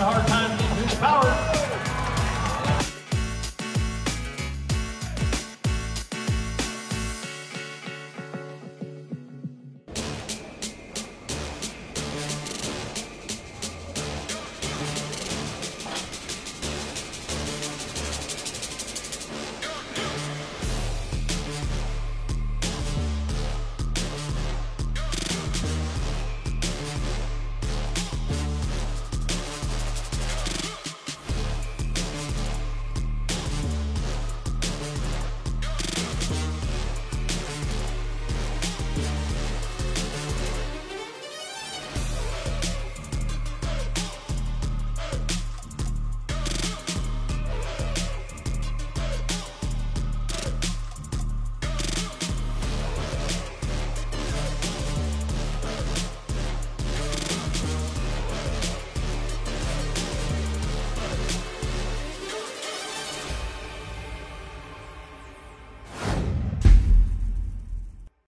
hard